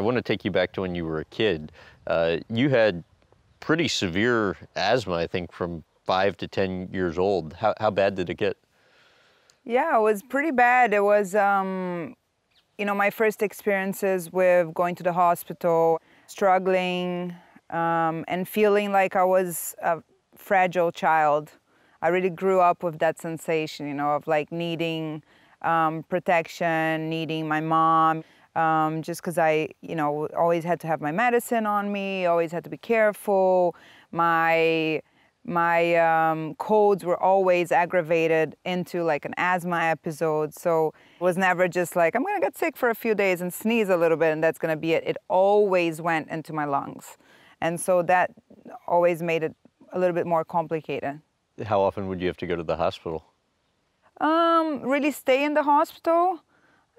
I want to take you back to when you were a kid. Uh, you had pretty severe asthma, I think, from five to 10 years old. How, how bad did it get? Yeah, it was pretty bad. It was, um, you know, my first experiences with going to the hospital, struggling, um, and feeling like I was a fragile child. I really grew up with that sensation, you know, of like needing um, protection, needing my mom, um, just because I, you know, always had to have my medicine on me, always had to be careful. My my um, colds were always aggravated into like an asthma episode. So it was never just like, I'm gonna get sick for a few days and sneeze a little bit and that's gonna be it. It always went into my lungs. And so that always made it a little bit more complicated. How often would you have to go to the hospital? Um, really stay in the hospital?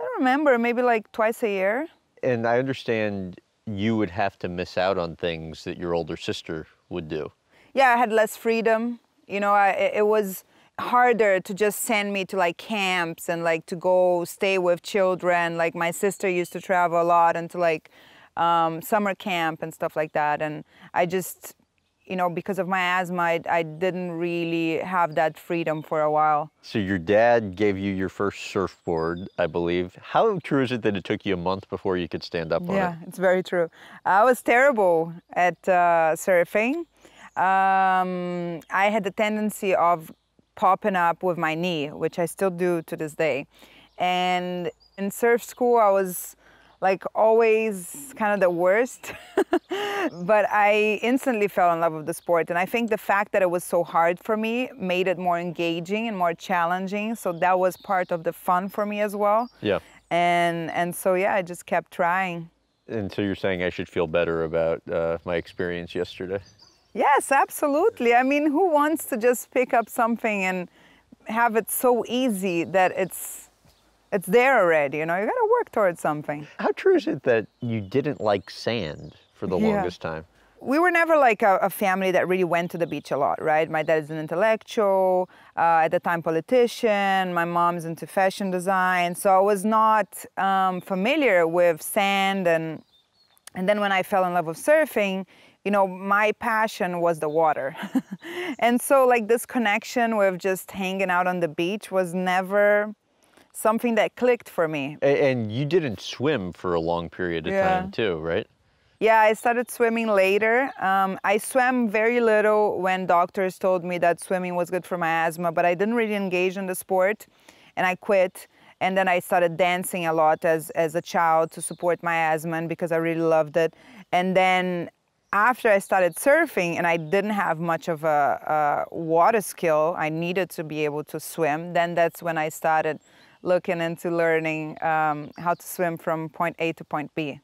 I don't remember, maybe like twice a year. And I understand you would have to miss out on things that your older sister would do. Yeah, I had less freedom. You know, I, it was harder to just send me to like camps and like to go stay with children. Like my sister used to travel a lot and to like um, summer camp and stuff like that. And I just, you know, because of my asthma, I, I, didn't really have that freedom for a while. So your dad gave you your first surfboard, I believe. How true is it that it took you a month before you could stand up on yeah, it? Yeah, it's very true. I was terrible at uh, surfing. Um, I had the tendency of popping up with my knee, which I still do to this day. And in surf school, I was like always kind of the worst. but I instantly fell in love with the sport. And I think the fact that it was so hard for me made it more engaging and more challenging. So that was part of the fun for me as well. Yeah. And, and so, yeah, I just kept trying. And so you're saying I should feel better about uh, my experience yesterday? Yes, absolutely. I mean, who wants to just pick up something and have it so easy that it's it's there already, you know? You got to work towards something. How true is it that you didn't like sand for the yeah. longest time? We were never like a, a, family that really went to the beach a lot, right? My dad is an intellectual, uh, at the time politician. My mom's into fashion design, so I was not um, familiar with sand. And and then when I fell in love with surfing, you know, my passion was the water. and so like this connection with just hanging out on the beach was never something that clicked for me. And you didn't swim for a long period of yeah. time too, right? Yeah, I started swimming later. Um, I swam very little when doctors told me that swimming was good for my asthma, but I didn't really engage in the sport and I quit. And then I started dancing a lot as, as a child to support my asthma because I really loved it. And then after I started surfing and I didn't have much of a, a, water skill, I needed to be able to swim, then that's when I started looking into learning um, how to swim from point A to point B.